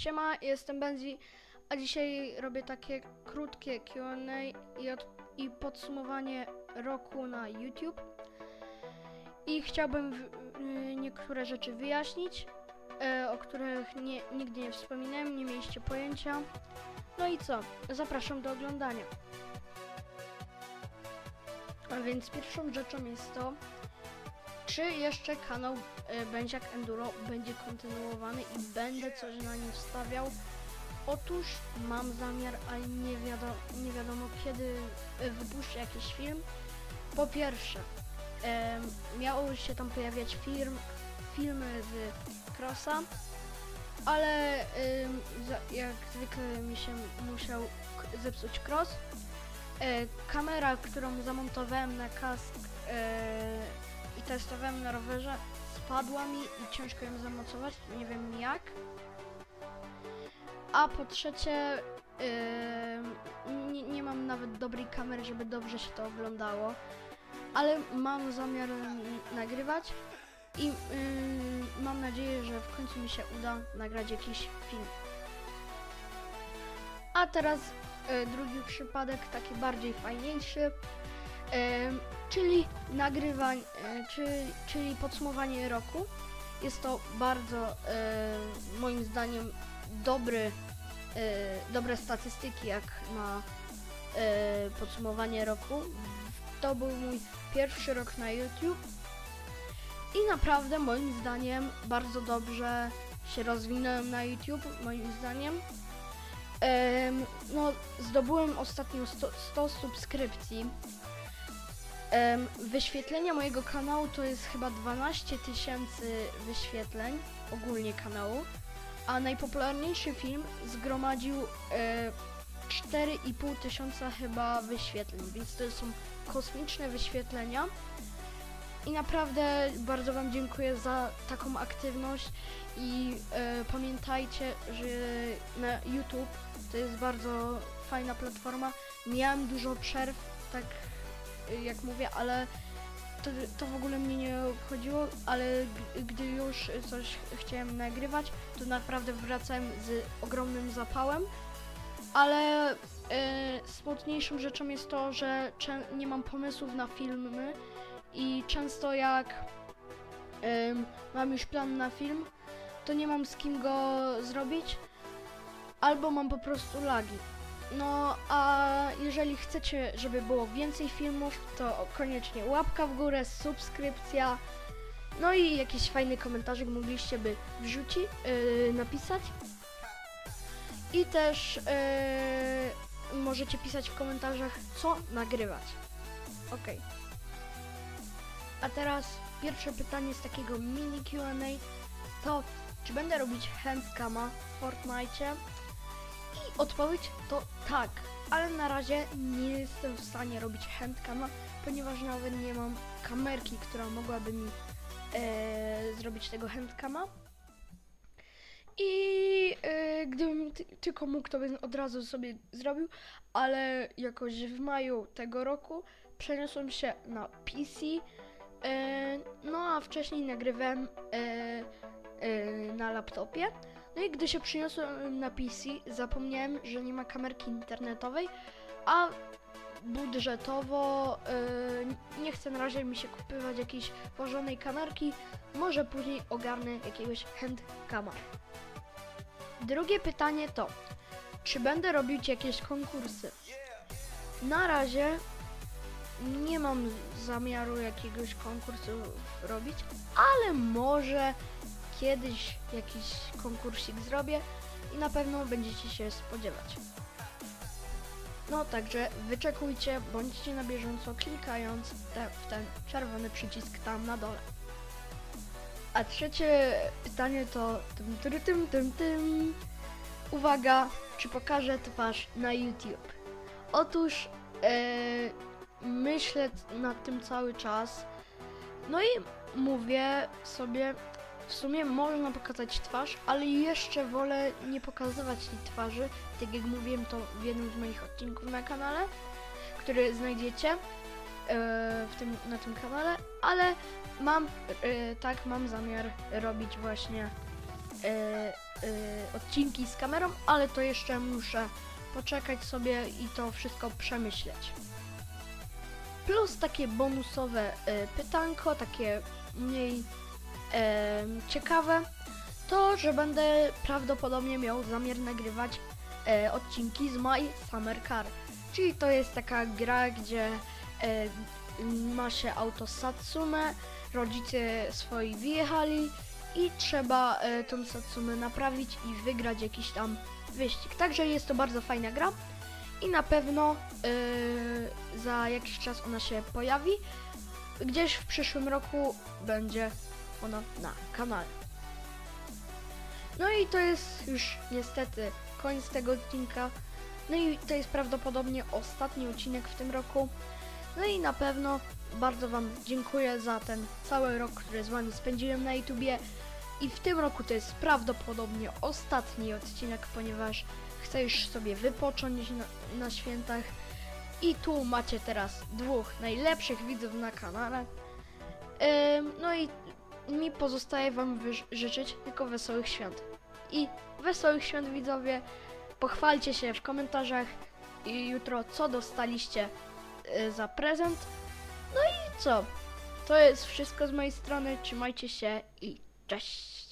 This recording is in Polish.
Siema, jestem Benzi, a dzisiaj robię takie krótkie Q&A i, i podsumowanie roku na YouTube. I chciałbym w, y, niektóre rzeczy wyjaśnić, e, o których nie, nigdy nie wspominałem, nie mieliście pojęcia. No i co? Zapraszam do oglądania. A więc pierwszą rzeczą jest to, czy jeszcze kanał y, Będziak Enduro będzie kontynuowany i będę coś na nim wstawiał. Otóż mam zamiar, ale nie wiadomo, nie wiadomo kiedy y, wypuszczę jakiś film. Po pierwsze, em, miało się tam pojawiać film, filmy z Crossa, ale za, jak zwykle mi się musiał zepsuć Cross. E, kamera, którą zamontowałem na kask e, i testowałem na rowerze, spadła mi i ciężko ją zamocować, nie wiem jak. A po trzecie, yy, nie, nie mam nawet dobrej kamery, żeby dobrze się to oglądało, ale mam zamiar nagrywać i yy, mam nadzieję, że w końcu mi się uda nagrać jakiś film. A teraz yy, drugi przypadek, taki bardziej fajniejszy. Czyli nagrywań, e, czyli, czyli podsumowanie roku. Jest to bardzo e, moim zdaniem dobry, e, dobre statystyki jak na e, podsumowanie roku. To był mój pierwszy rok na YouTube i naprawdę moim zdaniem bardzo dobrze się rozwinąłem na YouTube, moim zdaniem. Em, no, zdobyłem ostatnio 100, 100 subskrypcji. Wyświetlenia mojego kanału to jest chyba 12 tysięcy wyświetleń ogólnie kanału, a najpopularniejszy film zgromadził e, 4,5 tysiąca chyba wyświetleń, więc to są kosmiczne wyświetlenia. I naprawdę bardzo Wam dziękuję za taką aktywność i e, pamiętajcie, że na YouTube to jest bardzo fajna platforma. Miałem dużo przerw, tak jak mówię, ale to, to w ogóle mnie nie obchodziło, ale gdy już coś chciałem nagrywać, to naprawdę wracałem z ogromnym zapałem. Ale y, smutniejszą rzeczą jest to, że nie mam pomysłów na filmy i często jak mam już plan na film, to nie mam z kim go zrobić, albo mam po prostu lagi. No, a jeżeli chcecie, żeby było więcej filmów, to koniecznie łapka w górę, subskrypcja, no i jakiś fajny komentarzyk mogliście by wrzucić, yy, napisać. I też yy, możecie pisać w komentarzach, co nagrywać. Ok. A teraz pierwsze pytanie z takiego mini Q&A to, czy będę robić handcama w Fortnite? I odpowiedź to tak, ale na razie nie jestem w stanie robić handcama, ponieważ nawet nie mam kamerki, która mogłaby mi e, zrobić tego handcama. I e, gdybym ty, tylko mógł, to bym od razu sobie zrobił, ale jakoś w maju tego roku przeniosłem się na PC. E, no a wcześniej nagrywałem e, e, na laptopie. No i gdy się przyniosłem na PC, zapomniałem, że nie ma kamerki internetowej, a budżetowo yy, nie chcę na razie mi się kupywać jakiejś porządnej kamerki, może później ogarnę jakiegoś handcama. Drugie pytanie to, czy będę robić jakieś konkursy? Na razie nie mam zamiaru jakiegoś konkursu robić, ale może kiedyś jakiś konkursik zrobię i na pewno będziecie się spodziewać. No także wyczekujcie, bądźcie na bieżąco klikając te, w ten czerwony przycisk tam na dole. A trzecie pytanie to tym, tym, tym, tym, tym. Uwaga, czy pokażę twarz na YouTube? Otóż e, myślę nad tym cały czas. No i mówię sobie, w sumie można pokazać twarz, ale jeszcze wolę nie pokazywać tej twarzy. Tak jak mówiłem to w jednym z moich odcinków na kanale, który znajdziecie e, w tym, na tym kanale, ale mam, e, tak, mam zamiar robić właśnie e, e, odcinki z kamerą, ale to jeszcze muszę poczekać sobie i to wszystko przemyśleć. Plus takie bonusowe e, pytanko, takie mniej ciekawe, to, że będę prawdopodobnie miał zamiar nagrywać e, odcinki z My Summer Car. Czyli to jest taka gra, gdzie e, ma się auto Satsume, rodzice swoi wyjechali i trzeba e, tą Satsumę naprawić i wygrać jakiś tam wyścig. Także jest to bardzo fajna gra i na pewno e, za jakiś czas ona się pojawi. Gdzieś w przyszłym roku będzie ona na kanale. No i to jest już niestety koniec tego odcinka. No i to jest prawdopodobnie ostatni odcinek w tym roku. No i na pewno bardzo Wam dziękuję za ten cały rok, który z Wami spędziłem na YouTubie. I w tym roku to jest prawdopodobnie ostatni odcinek, ponieważ chcę już sobie wypocząć na, na świętach. I tu macie teraz dwóch najlepszych widzów na kanale. Ym, no i mi pozostaje Wam życzyć tylko wesołych świąt. I wesołych świąt widzowie. Pochwalcie się w komentarzach i jutro co dostaliście y, za prezent. No i co? To jest wszystko z mojej strony. Trzymajcie się i cześć.